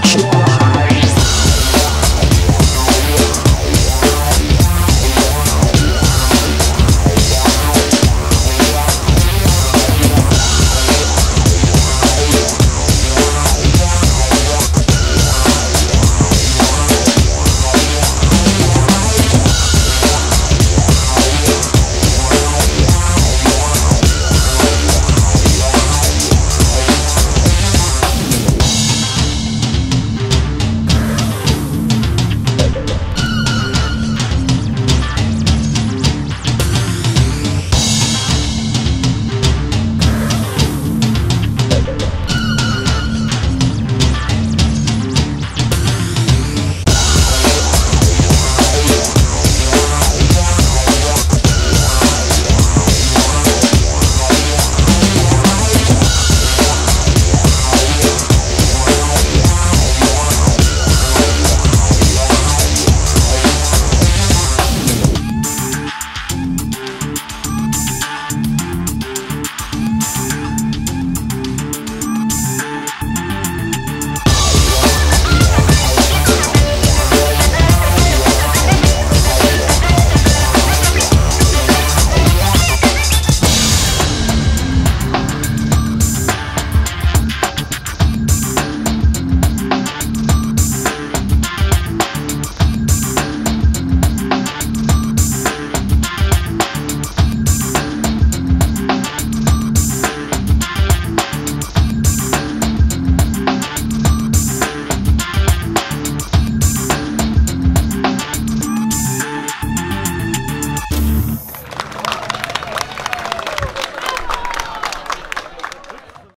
production.